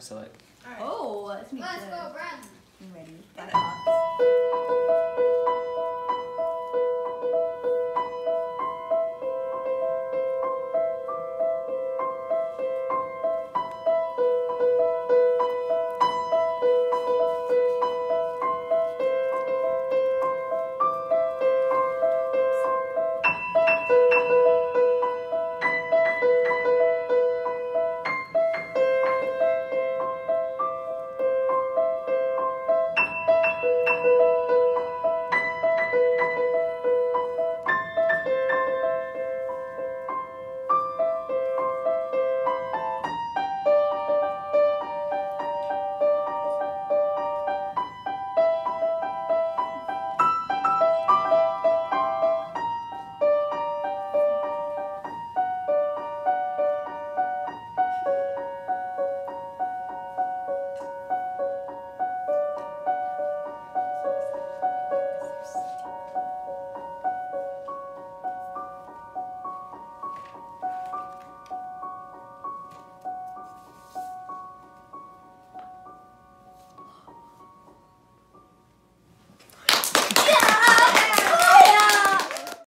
So like. Oh, that's Let's good. go, Brad. You ready.